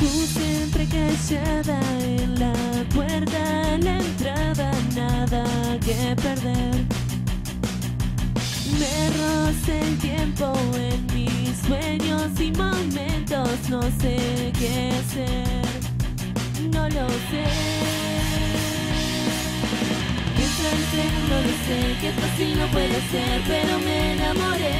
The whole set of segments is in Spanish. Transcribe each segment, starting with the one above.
Tú siempre callada en la puerta, la entrada, nada que perder. Me roza el tiempo en mis sueños y momentos, no sé qué hacer, no lo sé. No lo sé, qué fácil no puede ser, pero me enamoré.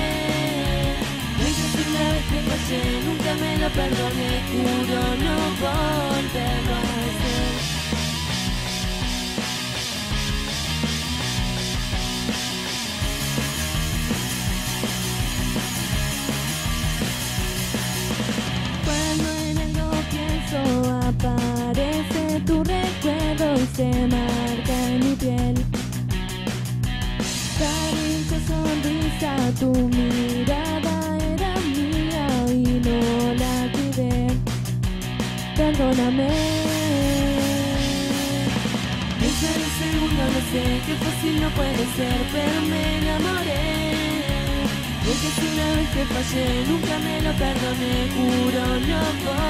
Perdoné, juro no volverlo a hacer. Cuando en algo pienso, aparece tu recuerdo y se marca en mi piel. Caricia, sonrisa, tu mirada perdóname. Ese el segundo no sé qué fácil no puede ser, pero me enamoré. Porque si una vez que fallé, nunca me lo perdoné, juro no.